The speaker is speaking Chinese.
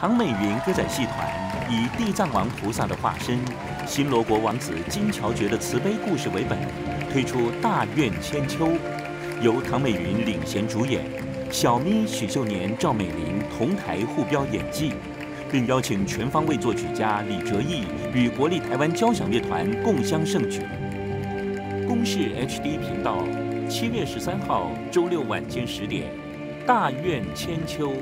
唐美云歌仔戏团以地藏王菩萨的化身、新罗国王子金乔觉的慈悲故事为本，推出《大愿千秋》，由唐美云领衔主演，小咪、许秀年、赵美玲同台互飙演技，并邀请全方位作曲家李哲义与国立台湾交响乐团共襄盛举。公视 HD 频道七月十三号周六晚间十点，《大愿千秋》。